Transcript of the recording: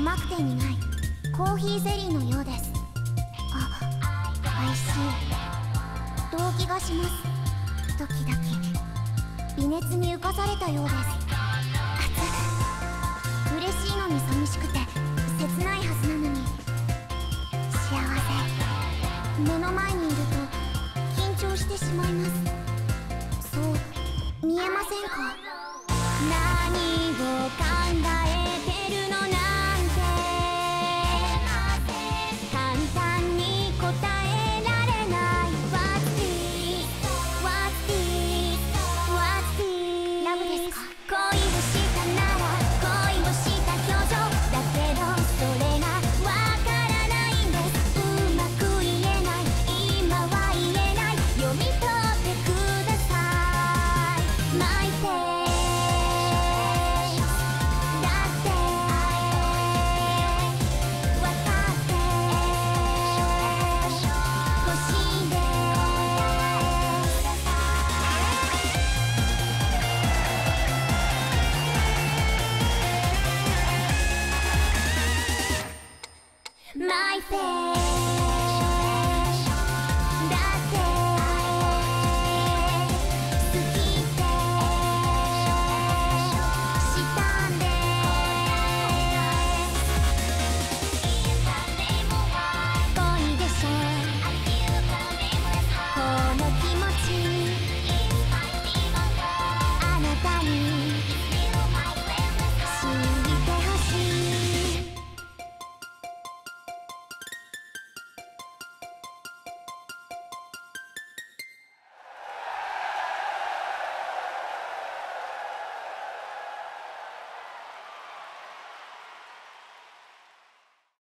甘くて苦い。コーヒーゼリーのようです。あ美味しい。動悸がします。時け微熱に浮かされたようです。熱嬉しいのに寂しくて切ないはずなのに。幸せ。目の前にいると緊張してしまいます。そう見えませんか？life.